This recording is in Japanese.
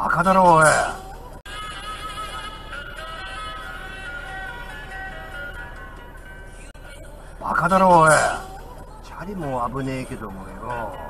バカだろおい。バカだろおい。チャリも危ねえけどもよ。